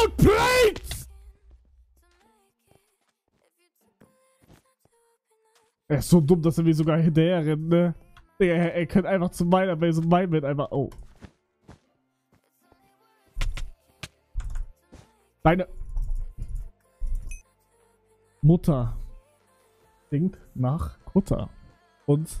Don't Plates! Er ist so dumm, dass er mir sogar hinterher rennt, ne? Digga, er, er könnte einfach zu meiner Base und mein mit einfach. Oh. Deine Mutter klingt nach Kutter. Und